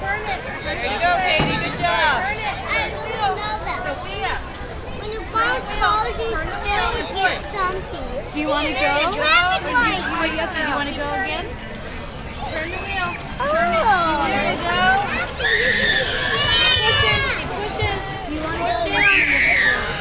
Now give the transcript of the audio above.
burn it. There you go, Katie. Good job. I really know that. Sophia. When you bomb cars, you still get something. Do you want to go? Yes, do you want to go again? Turn the wheel. Oh. There you go. Push it. Push it. You want to go down.